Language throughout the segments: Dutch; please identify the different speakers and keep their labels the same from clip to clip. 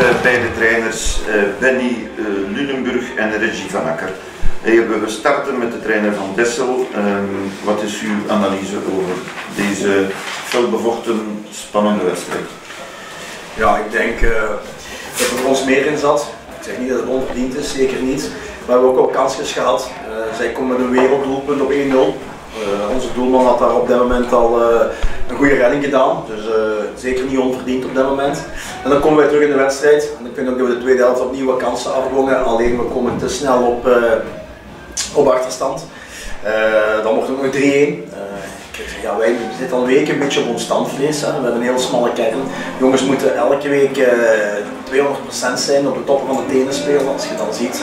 Speaker 1: uh, beide trainers uh, Benny uh, Lunenburg en Reggie van Akker. we starten met de trainer van Dessel. Um, wat is uw analyse over deze felbevochten, spannende wedstrijd?
Speaker 2: Ja, ik denk dat er ons meer in zat. Ik zeg niet dat het onverdiend is, zeker niet. We hebben ook al kansjes gehad. zij komen met een werelddoelpunt op 1-0. onze doelman had daar op dit moment al een goede redding gedaan. Dus uh, zeker niet onverdiend op dat moment. En dan komen wij terug in de wedstrijd. En ik vind ook dat we de tweede helft opnieuw wat kansen afdwongen. Alleen we komen te snel op, uh, op achterstand. Uh, dan wordt het nog 3-1. Ja, wij zitten al weken een beetje op ons standvlees. Hè. We hebben een heel smalle kern. Jongens moeten elke week uh, 200% zijn op de top van de tenen spelen. Als je dan ziet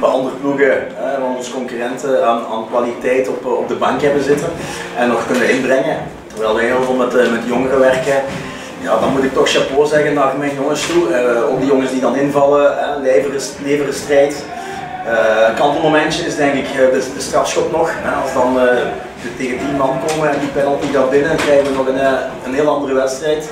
Speaker 2: wat andere ploegen, van onze concurrenten aan, aan kwaliteit op, op de bank hebben zitten en nog kunnen inbrengen. Terwijl wij met, uh, met jongeren werken, ja, dan moet ik toch chapeau zeggen naar mijn jongens toe. Uh, ook die jongens die dan invallen, uh, leveren, leveren strijd. Uh, kantelmomentje is denk ik de, de strafschop nog. Hè. Als dan tegen 10 man komen en die penalty gaat binnen, dan krijgen we nog een, een heel andere wedstrijd.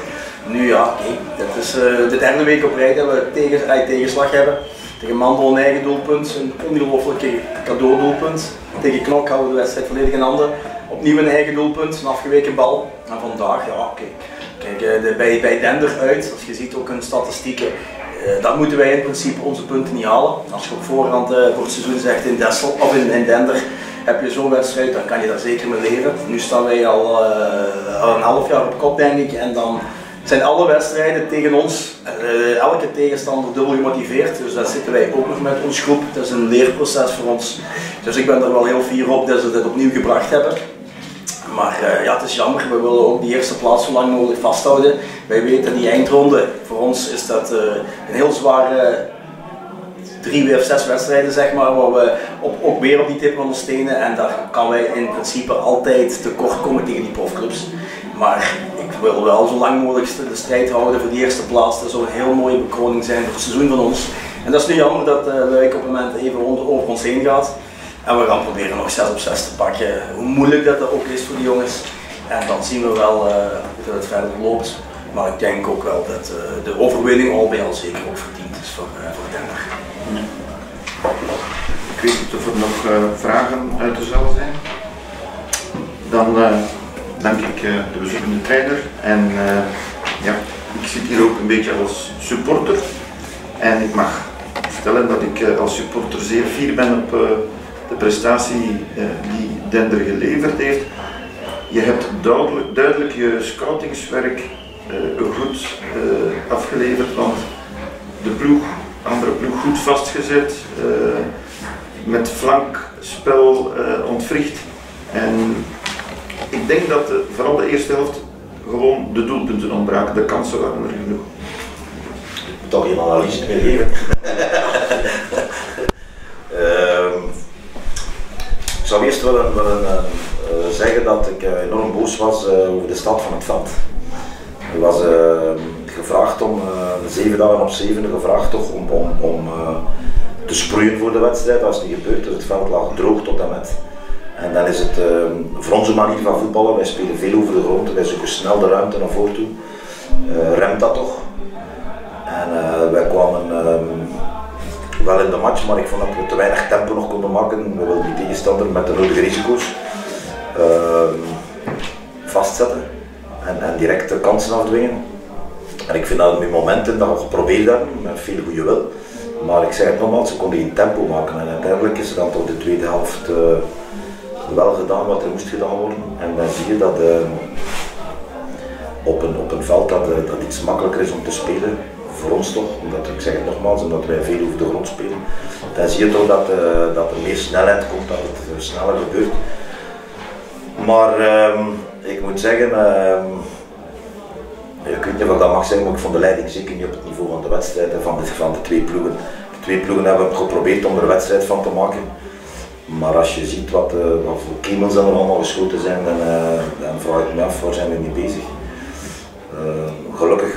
Speaker 2: Nu ja, oké, dit is de derde week op rij dat we tegen, tegenslag hebben. Tegen Mandel een eigen doelpunt, een ongelooflijke cadeaudoelpunt. Tegen Knok houden we de wedstrijd volledig in handen opnieuw een eigen doelpunt, een afgeweken bal. En vandaag, ja, kijk, kijk eh, de, bij, bij Dender uit, als je ziet ook hun statistieken, dan moeten wij in principe onze punten niet halen. Als je op voorhand uh, voor het seizoen zegt in Dessel of in, in Dender, heb je zo'n wedstrijd, dan kan je daar zeker mee leven. Nu staan wij al, uh, al een half jaar op kop, denk ik, en dan zijn alle wedstrijden tegen ons, elke tegenstander dubbel gemotiveerd. Dus daar zitten wij ook nog met ons groep. Het is een leerproces voor ons. Dus ik ben er wel heel fier op dat ze dit opnieuw gebracht hebben. Maar uh, ja, het is jammer, we willen ook die eerste plaats zo lang mogelijk vasthouden. Wij weten die eindronde, voor ons is dat uh, een heel zware drie of zes wedstrijden, zeg maar, waar we op, ook weer op die tip van stenen. En daar kan wij in principe altijd tekort komen tegen die profclubs. Maar ik wil wel zo lang mogelijk de strijd houden voor die eerste plaats. Dat zou een heel mooie bekroning zijn voor het seizoen van ons. En dat is nu jammer dat uh, Luik op het moment even over ons heen gaat. En we gaan proberen nog 6 op 6 te pakken. Hoe moeilijk dat, dat ook is voor de jongens. En dan zien we wel uh, hoe het verder loopt. Maar ik denk ook wel dat uh, de overwinning al bij al zeker ook verdiend is voor, uh, voor Denver.
Speaker 1: Ik weet niet of er nog vragen uit de zaal zijn. Dan dank ik de bezoekende trainer. En ja, ik zit hier ook een beetje als supporter. En ik mag stellen dat ik als supporter zeer fier ben op de prestatie eh, die Dender geleverd heeft. Je hebt duidelijk, duidelijk je scoutingswerk uh, goed uh, afgeleverd, want de ploeg, andere ploeg goed vastgezet, met flankspel ontwricht. En ik denk dat vooral de eerste helft gewoon de doelpunten ontbraken, de kansen waren er genoeg.
Speaker 3: Toch geen analyse meer geven. zou eerst willen, willen uh, zeggen dat ik uh, enorm boos was uh, over de stad van het veld. Ik was gevraagd om, zeven dagen op zeven, gevraagd toch om, om, om te sproeien voor de wedstrijd. Dat is niet gebeurd, dus het veld lag droog tot en met. En dan is het voor onze manier van voetballen, wij spelen veel over de grond, wij zoeken snel de ruimte naar voren toe. remt dat toch? In de match, maar ik vond dat we te weinig tempo nog konden maken. We wilden die tegenstander met de nodige risico's uh, vastzetten en, en direct kansen afdwingen. En ik vind dat nu momenten dat we geprobeerd hebben, met veel goede wil. Maar ik zeg het nogmaals, ze konden geen tempo maken. En uiteindelijk is er dan toch de tweede helft uh, wel gedaan wat er moest gedaan worden. En dan zie je dat uh, op, een, op een veld dat, dat iets makkelijker is om te spelen, voor ons toch, omdat ik zeg het nogmaals, omdat wij veel over de grond spelen, dan zie je toch dat, uh, dat er meer snelheid komt, dat het sneller gebeurt. Maar uh, ik moet zeggen, uh, ik weet niet of dat mag zijn, maar ik vond de leiding zeker niet op het niveau van de wedstrijd en van de, van de twee ploegen. De twee ploegen hebben geprobeerd om er een wedstrijd van te maken. Maar als je ziet wat, uh, wat voor kemels er allemaal geschoten zijn, dan, dan vraag ik me af waar zijn we niet bezig.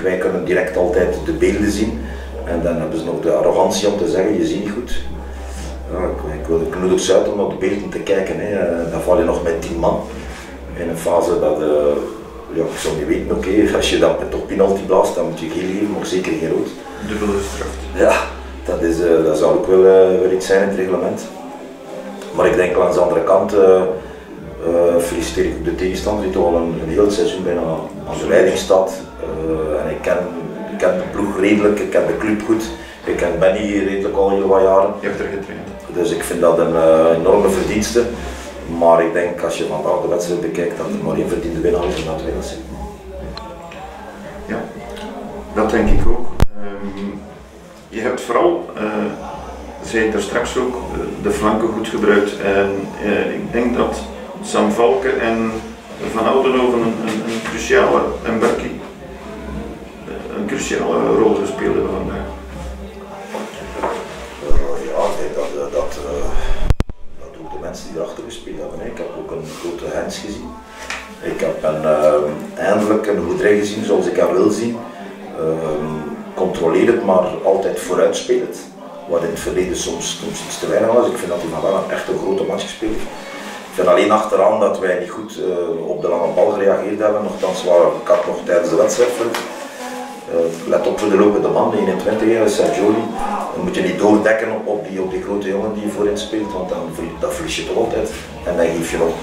Speaker 3: Wij kunnen direct altijd de beelden zien. En dan hebben ze nog de arrogantie om te zeggen, je ziet niet goed. Ja, ik, ik, wil, ik ook uit om op de beelden te kijken. Hè. Eh, dan val je nog met 10 man. In een fase dat, uh, ja, ik zou niet weten, oké, okay, als je dan toch penalty blaast, dan moet je geen geven, maar zeker geen rood.
Speaker 1: dubbel gestraft.
Speaker 3: Ja, dat, is, uh, dat zou ook wel, uh, wel iets zijn in het reglement. Maar ik denk langs de andere kant uh, feliciteer ik de tegenstander die toch al een, een heel seizoen bijna aan de leiding staat. en ik ken, ik ken de ploeg redelijk, ik ken de club goed. Ik ken Benny redelijk al heel wat jaren.
Speaker 1: Je hebt er getraind.
Speaker 3: Dus ik vind dat een enorme verdienste. Maar ik denk als je vandaag de wedstrijd bekijkt dat er maar één verdiende winnaar is en dat wij dat zijn.
Speaker 1: Ja, dat denk ik ook. Um, je hebt vooral, zei daar straks ook, de flanken goed gebruikt. En ik denk dat Sam Valken en Van Oudenhoven een, een, een cruciale, en Berkie, een cruciale rol gespeeld hebben vandaag.
Speaker 3: Ja, ik denk dat, dat mensen die erachter gespeeld hebben. Ik heb ook een grote Hens gezien. Ik heb een, eindelijk een Goedrij gezien zoals ik haar wil zien. Uh, het, maar altijd vooruitspelend. Wat in het verleden soms, soms iets te weinig was. Ik vind dat hij van wel een echt een grote match gespeeld. Vind alleen achteraan dat wij niet goed uh, op de lange bal gereageerd hebben. Nochtans waren had nog tijdens de wedstrijd uh, let op voor de lopende man, de 21 jaar, Sergioli. Dan moet je niet doordekken op die, op die grote jongen die voorin speelt, want dan dat verlies je toch altijd. En dan geef je nog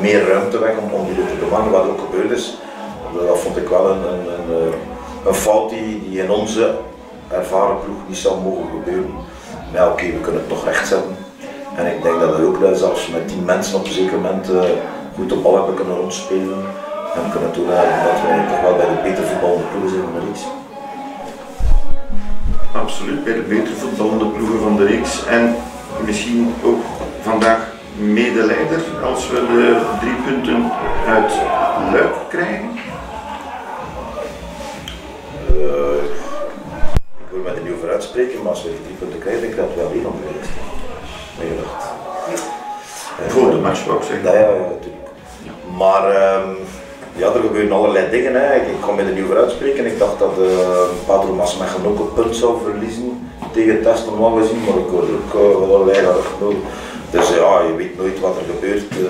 Speaker 3: meer ruimte weg om, om die lopende man, wat ook gebeurd is. Dat vond ik wel een, een, een, eh, een fout die, die in onze ervaren ploeg niet zou mogen gebeuren. Maar oké, we kunnen het toch rechtzetten. En ik denk dat we ook zelfs met die mensen op een zeker moment uh, goed de bal hebben kunnen rondspelen en kunnen toelaten dat wij toch wel bij de beter voetballende ploegen zijn van de reeks.
Speaker 1: Absoluut, bij de beter voetballende ploegen van de reeks. En misschien ook vandaag medeleider als we de drie punten uit Luik krijgen.
Speaker 3: Uh, ik wil me er niet over uitspreken, maar als we die drie punten krijgen, denk ik dat we wel weer op de reeks
Speaker 1: Voor de match ik zeggen.
Speaker 3: Ja, ja, natuurlijk. Maar um, ja, er gebeuren allerlei dingen. Hè. Ik, ik kon me er niet over uitspreken. Ik dacht dat uh, Padro Masmechelen ook een punt zou verliezen tegen Test normaal gezien, maar ik hoorde ook uh, allerlei genoeg. Dus ja, je weet nooit wat er gebeurt. Uh,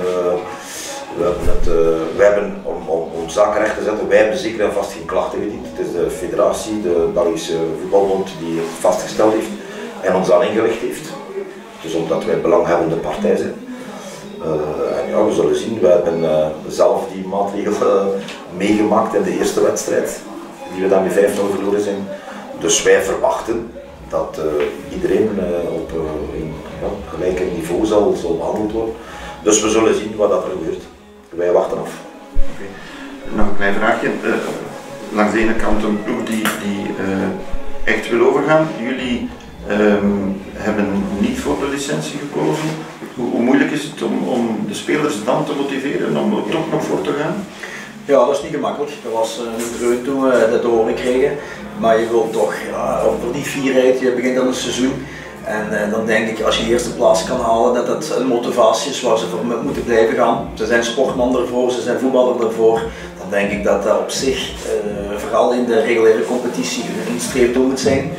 Speaker 3: we hebben, het, uh, wij hebben om, om, om, zaken recht te zetten, wij hebben zeker en vast geen klachten gediend. Het is de federatie, de Belgische voetbalbond, die het vastgesteld heeft en ons aan ingelicht heeft. Dus omdat wij belanghebbende partij zijn. Uh, en ja, we zullen zien. We hebben uh, zelf die maatregelen uh, meegemaakt in de eerste wedstrijd, die we dan met 5-0 verloren zijn. Dus wij verwachten dat iedereen op een ja, niveau zal, zal behandeld worden. Dus we zullen zien wat dat er gebeurt. Wij wachten af.
Speaker 1: Nog een klein vraagje. langs de ene kant een ploeg die, die echt wil overgaan. Jullie um, hebben voor de licentie gekozen. Hoe, moeilijk is het om, de spelers dan te motiveren om er toch nog voor te gaan?
Speaker 2: Ja, dat is niet gemakkelijk. Dat was uh, een dreun toen we dat horen kregen. Maar je wilt toch, ja, voor die vierheid, je begint aan een seizoen. En uh, dan denk ik, als je de eerste plaats kan halen, dat dat een motivatie is waar ze voor moeten blijven gaan. Ze zijn sportman ervoor, ze zijn voetballer ervoor. Dan denk ik dat dat op zich, uh, vooral in de reguliere competitie, een streefdoel moet zijn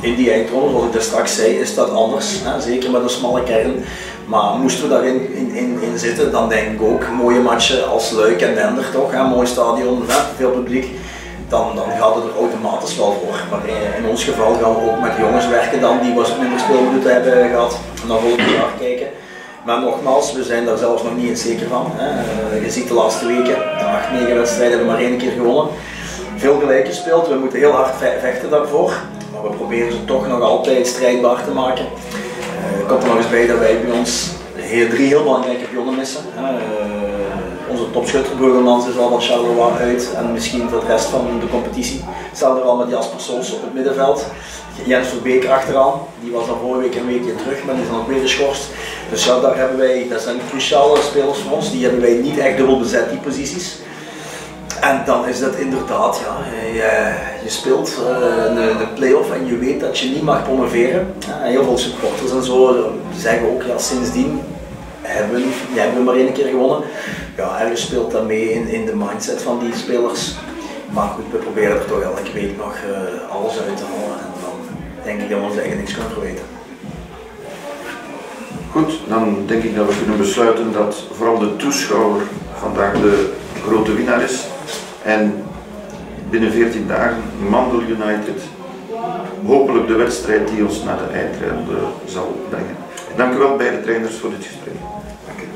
Speaker 2: in die eindronde, zoals ik daar straks zei, is dat anders. Zeker met een smalle kern. Maar moesten we daarin in, in, in, zitten, dan denk ik ook mooie matchen als Luik en Dender toch, hè? mooi stadion, hè? veel publiek. Dan, dan gaat het er automatisch wel voor. Maar in, ons geval gaan we ook met jongens werken dan die wat minder speelminuten hebben gehad. En dan volgend jaar kijken. Maar nogmaals, we zijn daar zelfs nog niet eens zeker van. Hè. Je ziet de laatste weken, de acht, negen wedstrijden hebben we maar één keer gewonnen. Veel gelijk gespeeld, we moeten heel hard vechten daarvoor we proberen ze toch nog altijd strijdbaar te maken. Uh, komt er nog eens bij dat wij bij ons heel, drie heel belangrijke pionnen missen. Uh, onze topschutter Burgermans is al van Charleroi uit en misschien voor de rest van de competitie. Hetzelfde al met Jasper Soos op het middenveld. Jens Verbeek achteraan, die was dan vorige week een weekje terug, maar die is dan ook weer geschorst. Dus daar hebben wij, dat zijn cruciale spelers voor ons, die hebben wij niet echt dubbel bezet, die posities. En dan is dat inderdaad, ja, je, je speelt uh, de, de play-off en je weet dat je niet mag promoveren. Ja, heel veel supporters en zo zeggen ook, ja, sindsdien hebben we, hebben we maar één keer gewonnen. Ja, ergens speelt dat mee in, in de mindset van die spelers. Maar goed, we proberen er toch elke week nog alles uit te halen en dan denk ik dat we ons eigen niks kunnen verweten.
Speaker 1: Goed, dan denk ik dat we kunnen besluiten dat vooral de toeschouwer vandaag de grote winnaar is. En binnen 14 dagen Mandel United hopelijk de wedstrijd die ons naar de eindronde zal brengen. Dank u wel beide trainers voor dit gesprek. Dank u.